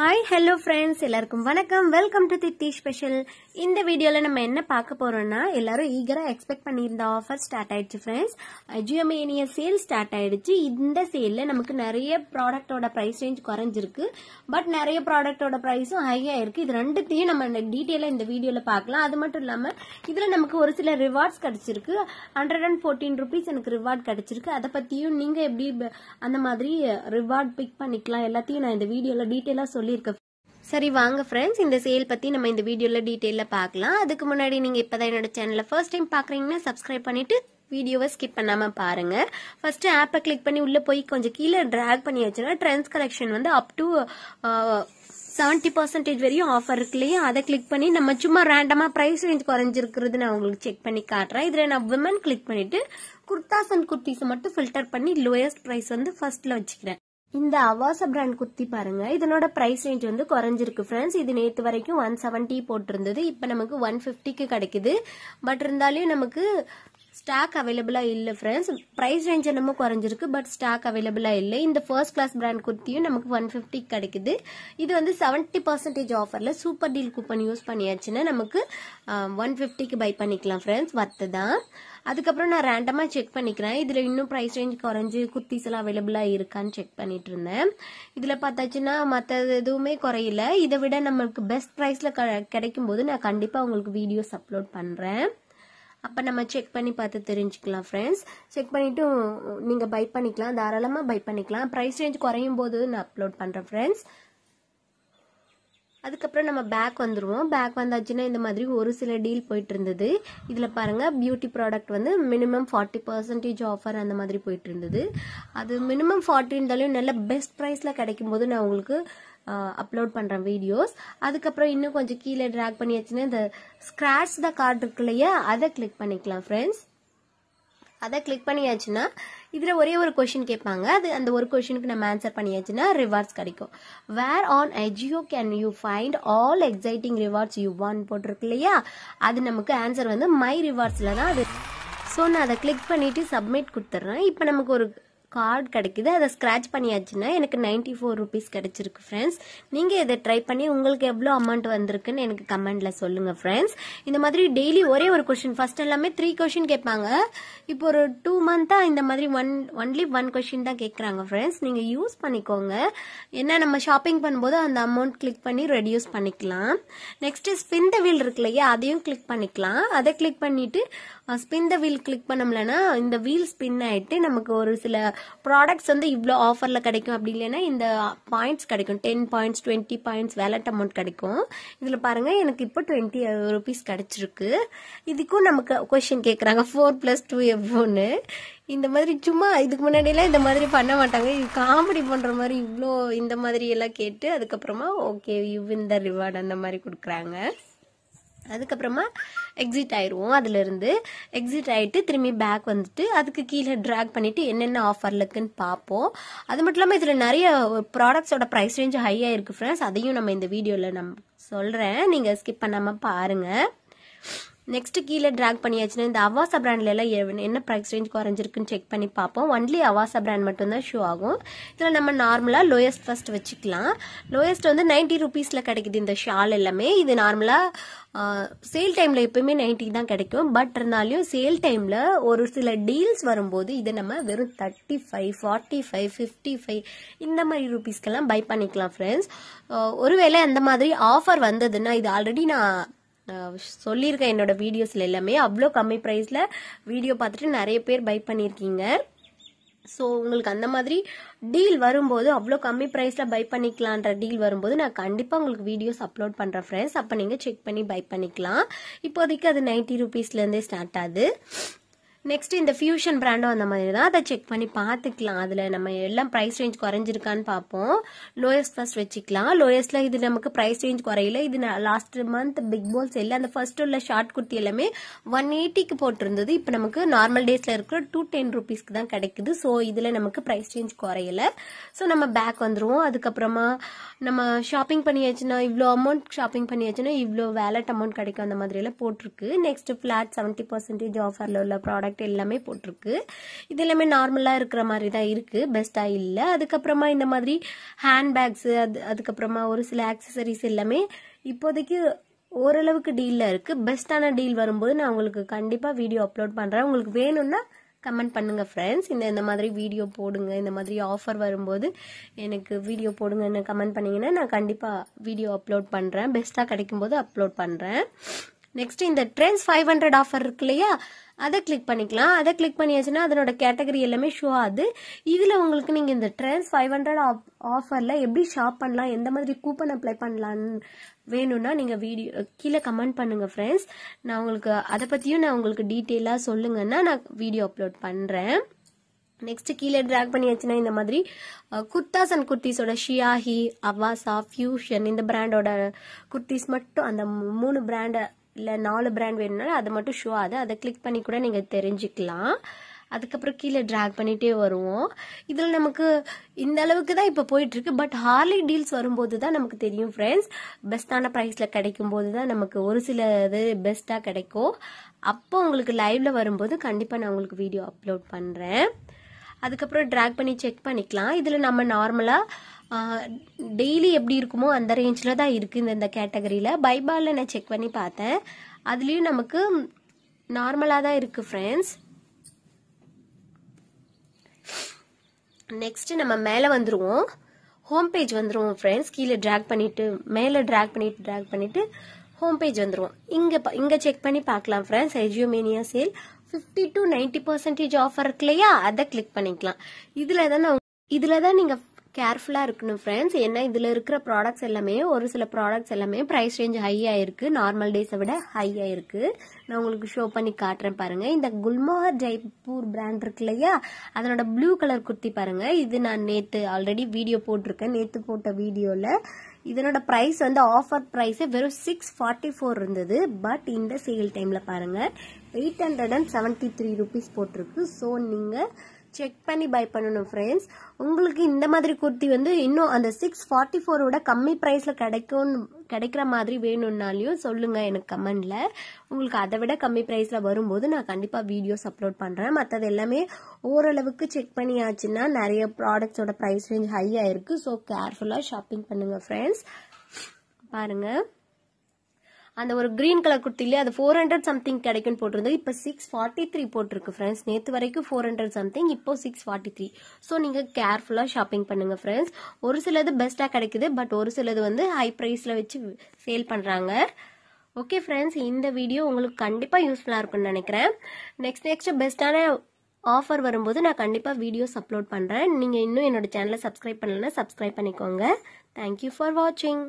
Hi hello friends எல்லாருக்கும் வணக்கம். Welcome to தித்தி special இந்த வீடியோவில் நம்ம என்ன பார்க்க போகிறோம்னா எல்லாரும் ஈகராக எக்ஸ்பெக்ட் பண்ணியிருந்த ஆஃபர் ஸ்டார்ட் ஆயிடுச்சு ஃப்ரெண்ட்ஸ் ஜியோமேனிய சேல் ஸ்டார்ட் ஆயிடுச்சு. இந்த சேலில் நமக்கு நிறைய ப்ராடக்டோட ப்ரைஸ் ரேஞ்ச் குறைஞ்சிருக்கு. பட் நிறைய ப்ராடக்டோட ப்ரைஸும் ஹையாக இருக்குது இது ரெண்டுத்தையும் நம்ம டீட்டெயிலாக இந்த வீடியோவில் பார்க்கலாம். அது மட்டும் இல்லாமல் இதில் நமக்கு ஒரு சில ரிவார்ட்ஸ் கிடச்சிருக்கு. ஹண்ட்ரட் அண்ட் ஃபோர்டீன் ருபீஸ் எனக்கு ரிவார்ட் கிடச்சிருக்கு. அதை பற்றியும் நீங்கள் எப்படி அந்த மாதிரி ரிவார்ட் பிக் பண்ணிக்கலாம். எல்லாத்தையும் நான் இந்த வீடியோவில் டீட்டெயிலாக சொல்லியிருக்க சரி வாங்க ஃப்ரெண்ட்ஸ் இந்த சேல் பற்றி நம்ம இந்த வீடியோவில் டீட்டெயிலில் பார்க்கலாம். அதுக்கு முன்னாடி நீங்கள் இப்போ தான் என்னோட சேனலில் ஃபர்ஸ்ட் டைம் பார்க்குறீங்கன்னா சப்ஸ்கிரைப் பண்ணிவிட்டு வீடியோவை ஸ்கிப் பண்ணாமல் பாருங்கள் ஃபர்ஸ்ட் ஆப்பை கிளிக் பண்ணி உள்ளே போய் கொஞ்சம் கீழே ட்ராக் பண்ணி வச்சுன்னா ட்ரெண்ட்ஸ் கலெக்ஷன் வந்து அப் டு செவன்ட்டி பர்சன்டேஜ் வரையும் ஆஃபர் இருக்கு இல்லையா? அதை கிளிக் பண்ணி நம்ம சும்மா ரேண்டமாக ப்ரைஸ் ரேஞ்ச் குறைஞ்சிருக்கிறது நான் உங்களுக்கு செக் பண்ணி காட்டுறேன். இதில் நான் விமன் கிளிக் பண்ணிட்டு குர்தாஸ் அண்ட் குர்த்திஸை மட்டும் ஃபில்டர் பண்ணி லோயஸ்ட் ப்ரைஸ் வந்து ஃபர்ஸ்ட்ல வச்சுக்கிறேன். இந்த அவாச பிராண்ட் குத்தி பாருங்க. இதனோட பிரைஸ் ரேஞ்ச் வந்து குறைஞ்சிருக்கு ஃப்ரெண்ட்ஸ் இது நேற்று வரைக்கும் ஒன் செவன்ட்டி போட்டிருந்தது. இப்போ நமக்கு ஒன் ஃபிஃப்டிக்கு கிடைக்குது. பட் இருந்தாலும் நமக்கு ஸ்டாக் அவைலபிளாக இல்லை ஃப்ரெண்ட்ஸ் ப்ரைஸ் ரேஞ்ச் என்னமோ குறைஞ்சிருக்கு பட் ஸ்டாக் அவைலபிளாக இல்லை. இந்த ஃபர்ஸ்ட் கிளாஸ் பிராண்ட் குர்த்தியும் நமக்கு ஒன் ஃபிஃப்டி கிடைக்குது. இது வந்து செவன்ட்டி பர்சன்டேஜ் ஆஃபரில் சூப்பர் டீல் கூப்பன் யூஸ் பண்ணியாச்சுன்னா நமக்கு ஒன் ஃபிஃப்டிக்கு பை பண்ணிக்கலாம் ஃப்ரெண்ட்ஸ் வர்த்து தான் அதுக்கப்புறம் நான் ரேண்டமாக செக் பண்ணிக்கிறேன். இதில் இன்னும் ப்ரைஸ் ரேஞ்ச் குறைஞ்சி குர்த்திஸ் எல்லாம் அவைலபிளாக இருக்கான்னு செக் பண்ணிட்டு இருந்தேன் இதில் பார்த்தாச்சுன்னா மற்ற எதுவுமே குறையில. இதை விட நம்மளுக்கு பெஸ்ட் ப்ரைஸில் கிடைக்கும் போது நான் கண்டிப்பாக உங்களுக்கு வீடியோஸ் அப்லோட் பண்ணுறேன் அப்போ நம்ம செக் பண்ணி பார்த்து தெரிஞ்சுக்கலாம் ஃப்ரெண்ட்ஸ் செக் பண்ணிவிட்டு நீங்கள் பை பண்ணிக்கலாம் தாராளமாக பை பண்ணிக்கலாம். ப்ரைஸ் ரேஞ்ச் குறையும் போது நான் அப்லோட் பண்ணுறேன் ஃப்ரெண்ட்ஸ் அதுக்கப்புறம் நம்ம பேக் வந்துடுவோம் பேக் வந்தாச்சுன்னா இந்த மாதிரி ஒரு சில டீல் போயிட்டு இருந்தது. இதில் பாருங்கள் பியூட்டி ப்ராடக்ட் வந்து மினிமம் ஃபார்ட்டி பர்சன்டேஜ் ஆஃபர் அந்த மாதிரி போயிட்டு இருந்தது. அது மினிமம் ஃபார்ட்டி இருந்தாலும் நல்ல பெஸ்ட் ப்ரைஸில் கிடைக்கும் போது நான் உங்களுக்கு அப்லோட் பண்ணுறேன் வீடியோஸ் அதுக்கப்புறம் இன்னும் கொஞ்சம் கீழே ட்ராக் பண்ணியாச்சுன்னா இந்த ஸ்க்ராட்ச் த கார்டு இருக்கு இல்லையா அதை கிளிக் பண்ணிக்கலாம் ஃப்ரெண்ட்ஸ் அதை கிளிக் பண்ணியாச்சுன்னா இதில் ஒரே ஒரு கொஷின் கேட்பாங்க. அது அந்த ஒரு கொஷினுக்கு நம்ம ஆன்சர் பண்ணியாச்சுன்னா ரிவார்ட்ஸ் கிடைக்கும். Where on AJIO can you find all exciting rewards you won போட்டிருக்கு இல்லையா? அது நமக்கு ஆன்சர் வந்து மை ரிவார்ட்ஸில் தான் அது. ஸோ நான் அதை கிளிக் பண்ணிட்டு சப்மிட் கொடுத்துட்றேன் இப்போ நமக்கு ஒரு கார்டு கிடைக்குது. அதை ஸ்க்ராட்ச் பண்ணியாச்சுன்னா எனக்கு நைன்டி ஃபோர் ருபீஸ் கிடைச்சிருக்கு ஃப்ரெண்ட்ஸ் நீங்கள் இதை ட்ரை பண்ணி உங்களுக்கு எவ்வளோ அமௌண்ட் வந்திருக்குன்னு எனக்கு கமெண்டில் சொல்லுங்கள் ஃப்ரெண்ட்ஸ் இந்த மாதிரி டெய்லி ஒரே ஒரு கொஷின் ஃபஸ்ட் எல்லாமே த்ரீ கொஷின் கேட்பாங்க. இப்போ ஒரு டூ மந்த்தாக இந்த மாதிரி ஒன் ஒன்லி ஒன் கொஷின் தான் கேட்குறாங்க ஃப்ரெண்ட்ஸ் நீங்கள் யூஸ் பண்ணிக்கோங்க. என்ன நம்ம ஷாப்பிங் பண்ணும்போது அந்த அமௌண்ட் கிளிக் பண்ணி ரெடியூஸ் பண்ணிக்கலாம். நெக்ஸ்ட் ஸ்பின் த வீல் இருக்கு இல்லையா? அதையும் கிளிக் பண்ணிக்கலாம். அதை கிளிக் பண்ணிட்டு ஸ்பின் த வீல் கிளிக் பண்ணோம்லனா இந்த வீல் ஸ்பின் ஆகிட்டு நமக்கு ஒரு சில ப்ராடக்ட்ஸ் வந்து இவ்வளோ ஆஃபரில் கிடைக்கும் அப்படி இல்லைன்னா இந்த பாயிண்ட்ஸ் கிடைக்கும். Ten points twenty points wallet amount கிடைக்கும். இதில் பாருங்கள் எனக்கு இப்போ டுவெண்ட்டி ருபீஸ் கிடச்சிருக்கு. இதுக்கும் நமக்கு கொஷின் கேட்குறாங்க ஃபோர் ப்ளஸ் டூ எவ்வளோன்னு இந்த மாதிரி சும்மா இதுக்கு முன்னாடியெல்லாம் இந்த மாதிரி பண்ண மாட்டாங்க. இது காமெடி பண்ணுற மாதிரி இவ்வளோ இந்த மாதிரி எல்லாம் கேட்டு அதுக்கப்புறமா okay you win the reward அந்த மாதிரி கொடுக்குறாங்க. அதுக்கப்புறமா எக்ஸிட் ஆயிடுவோம் அதுலேருந்து எக்ஸிட் ஆகிட்டு திரும்பி பேக் வந்துட்டு அதுக்கு கீழே ட்ராக் பண்ணிவிட்டு என்னென்ன ஆஃபரில் இருக்குன்னு பார்ப்போம். அது மட்டும் இல்லாமல் இதில் நிறைய ப்ராடக்ட்ஸோட ப்ரைஸ் ரேஞ்ச் ஹையாக இருக்குது ஃப்ரெண்ட்ஸ் அதையும் நம்ம இந்த வீடியோவில் நம் சொல்கிறேன் நீங்கள் ஸ்கிப் பண்ணாமல் பாருங்கள் நெக்ஸ்ட் கீழே ட்ராக் பண்ணியாச்சுன்னா இந்த அவாசா பிராண்ட்ல எல்லாம் என்ன ப்ரைஸ் ரேஞ்ச் குறைஞ்சிருக்குன்னு செக் பண்ணி பார்ப்போம். ஒன்லி அவாசா பிராண்ட் மட்டும்தான் ஷூ ஆகும். இதில் நம்ம நார்மலாக லோயஸ்ட் ஃபர்ஸ்ட் வச்சுக்கலாம். லோயஸ்ட் வந்து நைன்ட்டி ருபீஸில் கிடைக்குது இந்த ஷால் எல்லாமே. இது நார்மலாக சேல் டைமில் எப்பயுமே நைன்ட்டி தான் கிடைக்கும். பட் இருந்தாலும் சேல் டைமில் ஒரு சில டீல்ஸ் வரும்போது இதை நம்ம வெறும் thirty five forty five fifty five இந்த மாதிரி ருபீஸ்க்கெல்லாம் பை பண்ணிக்கலாம் ஃப்ரெண்ட்ஸ் ஒருவேளை அந்த மாதிரி ஆஃபர் வந்ததுன்னா இது ஆல்ரெடி நான் சொல்லியிருக்கேன் என்னோட வீடியோஸில் எல்லாமே. அவ்வளோ கம்மி ப்ரைஸில் வீடியோ பார்த்துட்டு நிறைய பேர் பை பண்ணியிருக்கீங்க. ஸோ உங்களுக்கு அந்த மாதிரி டீல் வரும்போது அவ்வளோ கம்மி ப்ரைஸில் பை பண்ணிக்கலான்ற டீல் வரும்போது நான் கண்டிப்பாக உங்களுக்கு வீடியோஸ் அப்லோட் பண்ணுறேன் ஃப்ரெண்ட்ஸ் அப்போ நீங்கள் செக் பண்ணி பை பண்ணிக்கலாம். இப்போதைக்கு அது நைன்ட்டி ருபீஸ்லேருந்தே ஸ்டார்ட் ஆகுது. நெக்ஸ்ட் இந்த ஃபியூஷன் பிராண்டும் அந்த மாதிரி தான். அதை செக் பண்ணி பார்த்துக்கலாம். அதில் நம்ம எல்லாம் ப்ரைஸ் ரேஞ்ச் குறைஞ்சிருக்கான்னு பார்ப்போம். லோயஸ்ட் ஃபர்ஸ்ட் வச்சுக்கலாம். லோயஸ்ட்ல இது நமக்கு ப்ரைஸ் ரேஞ்ச் குறையல. இது லாஸ்ட் மந்த் பிக் பால்ஸ் எல்லாம் அந்த ஃபர்ஸ்ட் உள்ள ஷார்ட் குர்த்தி எல்லாமே ஒன் எயிட்டிக்கு போட்டிருந்தது. இப்போ நமக்கு நார்மல் டேஸ்ல இருக்கிற டூ டென் ருபீஸ்க்கு தான் கிடைக்குது. ஸோ இதில் நமக்கு ப்ரைஸ் ரேஞ்ச் குறையல. ஸோ நம்ம பேக் வந்துருவோம். அதுக்கப்புறமா நம்ம ஷாப்பிங் பண்ணியாச்சுன்னா இவ்வளோ அமௌண்ட் ஷாப்பிங் பண்ணியாச்சுன்னா இவ்வளோ வேலட் அமௌண்ட் கிடைக்கும். அந்த மாதிரி எல்லாம் போட்டிருக்கு. நெக்ஸ்ட் ஃபிளாட் செவன்ட்டி பர்சன்டேஜ் ஆஃபரில் உள்ள ப்ராடக்ட் ப்ராடக்ட் எல்லாமே போட்டிருக்கு. இது எல்லாமே நார்மலாக இருக்கிற மாதிரி தான் இருக்குது பெஸ்ட்டாக இல்லை. அதுக்கப்புறமா இந்த மாதிரி ஹேண்ட்பேக்ஸு அது அதுக்கப்புறமா ஒரு சில ஆக்சசரிஸ் எல்லாமே இப்போதைக்கு ஓரளவுக்கு டீலில் இருக்குது பெஸ்ட்டான டீல் வரும்போது நான் உங்களுக்கு கண்டிப்பாக வீடியோ அப்லோட் பண்ணுறேன் உங்களுக்கு வேணும்னா கமெண்ட் பண்ணுங்க ஃப்ரெண்ட்ஸ் இந்த இந்த மாதிரி வீடியோ போடுங்க. இந்த மாதிரி ஆஃபர் வரும்போது எனக்கு வீடியோ போடுங்கன்னு கமெண்ட் பண்ணிங்கன்னா நான் கண்டிப்பாக வீடியோ அப்லோட் பண்ணுறேன் பெஸ்ட்டாக கிடைக்கும்போது அப்லோட் பண்ணுறேன் நெக்ஸ்ட் இந்த ட்ரெண்ட்ஸ் ஃபைவ் ஹண்ட்ரட் ஆஃபர் இருக்கு இல்லையா? அதை கிளிக் பண்ணிக்கலாம். அதை கிளிக் பண்ணியாச்சுன்னா அதனோட கேட்டகரி எல்லாமே ஷோ ஆகுது. இதில் உங்களுக்கு நீங்கள் இந்த ட்ரெண்ட்ஸ் ஃபைவ் ஹண்ட்ரட் ஆஃப் ஆஃபரில் எப்படி ஷாப் பண்ணலாம் எந்த மாதிரி கூப்பன் அப்ளை பண்ணலான்னு வேணும்னா நீங்கள் வீடியோ கீழே கமெண்ட் பண்ணுங்கள் ஃப்ரெண்ட்ஸ் நான் உங்களுக்கு அதை பற்றியும் நான் உங்களுக்கு டீட்டெயிலாக சொல்லுங்கன்னா நான் வீடியோ அப்லோட் பண்ணுறேன் நெக்ஸ்ட் கீழே ட்ராக் பண்ணியாச்சுன்னா இந்த மாதிரி குர்தாஸ் அண்ட் குர்த்திஸோட ஷியாஹி அவாசா ஃபியூஷன் இந்த பிராண்டோட குர்த்திஸ் மட்டும் அந்த மூணு பிராண்டை இல்லை நாலு பிராண்ட் வேணும்னாலும் அதை மட்டும் ஷோ ஆகுது அதை. கிளிக் பண்ணி கூட நீங்கள் தெரிஞ்சுக்கலாம். அதுக்கப்புறம் கீழே ட்ராக் பண்ணிகிட்டே வருவோம். இதில் நமக்கு இந்த அளவுக்கு தான் இப்போ போயிட்டுருக்கு. பட் ஹார்லி டீல்ஸ் வரும்போது தான் நமக்கு தெரியும் ஃப்ரெண்ட்ஸ் பெஸ்ட்டான ப்ரைஸில் கிடைக்கும் போது தான் நமக்கு ஒரு சில இது பெஸ்ட்டாக கிடைக்கும். அப்போ உங்களுக்கு லைவ்ல வரும்போது கண்டிப்பாக நான் உங்களுக்கு வீடியோ அப்லோட் பண்ணுறேன் அதுக்கப்புறம் ட்ராக் பண்ணி செக் பண்ணிக்கலாம். இதில் நம்ம நார்மலாக டெய்லி எப்படி இருக்குமோ அந்த ரேஞ்சில் தான் இருக்குது இந்த இந்த கேட்டகரியில் பைபாலில் நான் செக் பண்ணி பார்த்தேன். அதுலேயும் நமக்கு நார்மலாக தான் இருக்குது ஃப்ரெண்ட்ஸ் நெக்ஸ்ட்டு நம்ம மேலே வந்துடுவோம் ஹோம் பேஜ் வந்துடுவோம் ஃப்ரெண்ட்ஸ் கீழே ட்ராக் பண்ணிவிட்டு மேலே ட்ராக் பண்ணிட்டு ட்ராக் பண்ணிவிட்டு ஹோம் பேஜ் வந்துடுவோம் இங்கே இங்கே செக் பண்ணி பார்க்கலாம் friends AJIO Mania sale fifty to ninety percentage offer இருக்கு இல்லையா? அதை கிளிக் பண்ணிக்கலாம். இதில் தான் நான் இதில் தான் நீங்கள் கேர்ஃபுல்லாக இருக்கணும் ஃப்ரெண்ட்ஸ் ஏன்னா இதில் இருக்கிற ப்ராடக்ட்ஸ் எல்லாமே ஒரு சில ப்ராடக்ட்ஸ் எல்லாமே ப்ரைஸ் ரேஞ்ச் ஹையாக இருக்குது நார்மல் டேஸை விட ஹையாக இருக்குது நான் உங்களுக்கு ஷோ பண்ணி காட்டுறேன் பாருங்கள் இந்த குல்மோஹர் ஜெய்ப்பூர் பிராண்ட் இருக்கு இல்லையா? அதனோட ப்ளூ கலர் குர்த்தி பாருங்கள் இது நான் நேற்று ஆல்ரெடி வீடியோ போட்டிருக்கேன். நேற்று போட்ட வீடியோவில் இதனோட ப்ரைஸ் வந்து ஆஃபர் ப்ரைஸ் வெறும் சிக்ஸ் ஃபார்ட்டி ஃபோர் இருந்தது. பட் இந்த சேல் டைமில் பாருங்கள் eight hundred and seventy three rupees போட்டிருக்கு. ஸோ நீங்கள் செக் பண்ணி பை பண்ணணும் ஃப்ரெண்ட்ஸ் உங்களுக்கு இந்த மாதிரி குர்த்தி வந்து இன்னும் அந்த சிக்ஸ் ஃபார்ட்டி ஃபோரோட கம்மி ப்ரைஸில் கிடைக்கும் கிடைக்கிற மாதிரி வேணும்னாலையும் சொல்லுங்க எனக்கு கமெண்ட்ல உங்களுக்கு அதை விட கம்மி ப்ரைஸில் வரும்போது நான் கண்டிப்பாக வீடியோஸ் அப்லோட் பண்ணுறேன் மற்றது எல்லாமே ஓரளவுக்கு செக் பண்ணியாச்சுன்னா நிறைய ப்ராடக்ட்ஸோட ப்ரைஸ் ரேஞ்ச் ஹையாக இருக்குது ஸோ கேர்ஃபுல்லாக ஷாப்பிங் பண்ணுங்கள் ஃப்ரெண்ட்ஸ் பாருங்கள் அந்த ஒரு கிரீன் கலர் குர்த்திலே அது ஃபோர் ஹண்ட்ரட் சம்திங் கிடைக்கும்னு போட்டிருந்தது. இப்போ சிக்ஸ் ஃபார்ட்டி த்ரீ போட்டிருக்கு ஃப்ரெண்ட்ஸ் நேற்று வரைக்கும் ஃபோர் ஹண்ட்ரட் சம்திங் இப்போ சிக்ஸ் ஃபார்ட்டி த்ரீ ஸோ நீங்கள் கேர்ஃபுல்லாக ஷாப்பிங் பண்ணுங்கள் ஃப்ரெண்ட்ஸ் ஒரு சிலது பெஸ்ட்டாக கிடைக்குது பட் ஒரு சிலது வந்து ஹை ப்ரைஸில் வச்சு சேல் பண்ணுறாங்க ஓகே ஃப்ரெண்ட்ஸ் இந்த வீடியோ உங்களுக்கு கண்டிப்பாக யூஸ்ஃபுல்லாக இருக்கும்னு நினைக்கிறேன். நெக்ஸ்ட் நெக்ஸ்ட் பெஸ்ட்டான ஆஃபர் வரும்போது நான் கண்டிப்பாக வீடியோஸ் அப்லோட் பண்ணுறேன் நீங்கள் இன்னும் என்னோட சேனலை சப்ஸ்கிரைப் பண்ணலன்னா சப்ஸ்கிரைப் பண்ணிக்கோங்க. தேங்க்யூ ஃபார் வாட்சிங்